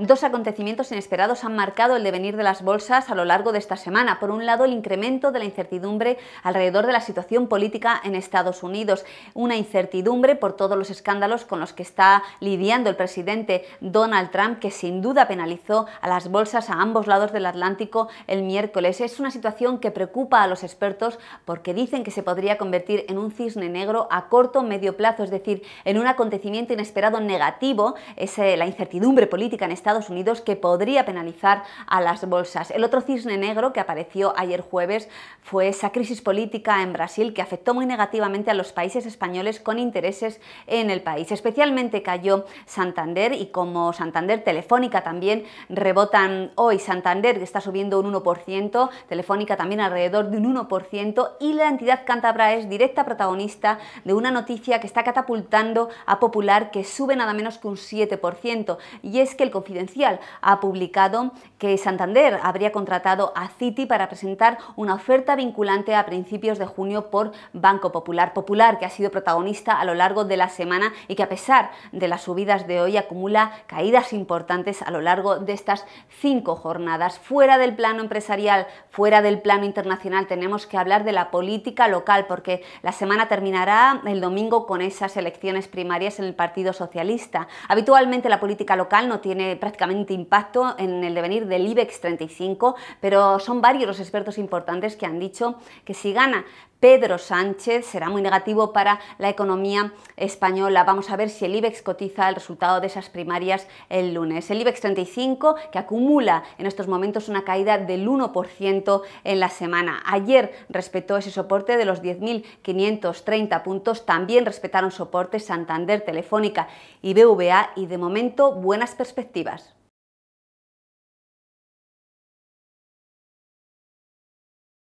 Dos acontecimientos inesperados han marcado el devenir de las bolsas a lo largo de esta semana. Por un lado, el incremento de la incertidumbre alrededor de la situación política en Estados Unidos. Una incertidumbre por todos los escándalos con los que está lidiando el presidente Donald Trump, que sin duda penalizó a las bolsas a ambos lados del Atlántico el miércoles. Es una situación que preocupa a los expertos porque dicen que se podría convertir en un cisne negro a corto o medio plazo, es decir, en un acontecimiento inesperado negativo, es eh, la incertidumbre política en Estados Estados Unidos que podría penalizar a las bolsas. El otro cisne negro que apareció ayer jueves fue esa crisis política en Brasil que afectó muy negativamente a los países españoles con intereses en el país. Especialmente cayó Santander y como Santander Telefónica también rebotan hoy. Santander que está subiendo un 1%, Telefónica también alrededor de un 1% y la entidad cántabra es directa protagonista de una noticia que está catapultando a Popular que sube nada menos que un 7% y es que el confidencial ha publicado que Santander habría contratado a Citi para presentar una oferta vinculante a principios de junio por Banco Popular. Popular, que ha sido protagonista a lo largo de la semana y que a pesar de las subidas de hoy acumula caídas importantes a lo largo de estas cinco jornadas. Fuera del plano empresarial, fuera del plano internacional, tenemos que hablar de la política local porque la semana terminará el domingo con esas elecciones primarias en el Partido Socialista. Habitualmente la política local no tiene prácticamente impacto en el devenir del IBEX 35, pero son varios los expertos importantes que han dicho que si gana Pedro Sánchez será muy negativo para la economía española. Vamos a ver si el IBEX cotiza el resultado de esas primarias el lunes. El IBEX 35 que acumula en estos momentos una caída del 1% en la semana. Ayer respetó ese soporte de los 10.530 puntos. También respetaron soportes Santander, Telefónica y BVA y de momento buenas perspectivas.